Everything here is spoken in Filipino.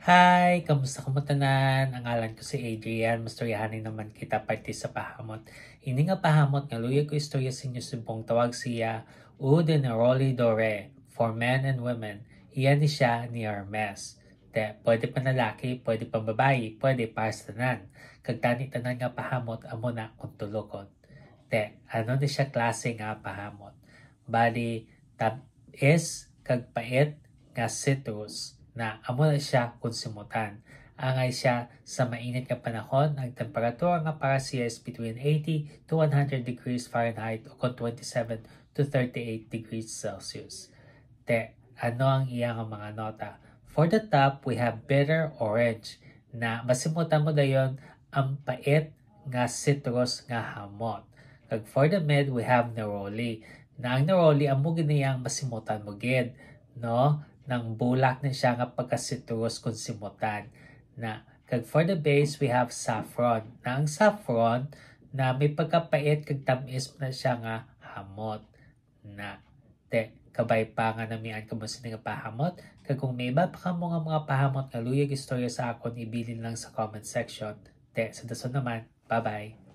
Hi! Kamusta kamutanan? Ang alan ko si Adrian. Mastoryahanin naman kita parte sa pahamot. Hindi nga pahamot nga luya ko istorya sa inyo subong tawag siya na Rolly Dore for men and women. Iyan ni siya ni Hermes. Te, pwede pa na laki, pwede pa babae, pwede para sa tanan. Kagtani tanan nga pahamot, amo na kung tulokon. Te, ano ni siya klase nga pahamot? Bali, tab is kagpait nga citrus na amo na siya konsimutan. Angay siya sa mainit nga panahon, ang temperatura nga para siya is between 80 to 100 degrees Fahrenheit o kung 27 to 38 degrees Celsius. Te, ano ang iyang mga nota? For the top, we have bitter orange na masimutan mo dayon ang pait nga citrus nga hamot. Kag for the mid, we have neroli na ang neroli ang mo ginayang masimutan mo gid, no? Nang bulak na siya nga pagka-citrus kung simutan. Na, kag for the base, we have saffron. Na ang saffron, na may pagkapait kag tamis na siya nga hamot. Na, te, kabay pa nga namian ka mo nga pahamot. Kag kung may iba pa ka mga mga pahamot nga luyag istorya sa akon, ibilin lang sa comment section. Te, sa dason naman, bye-bye.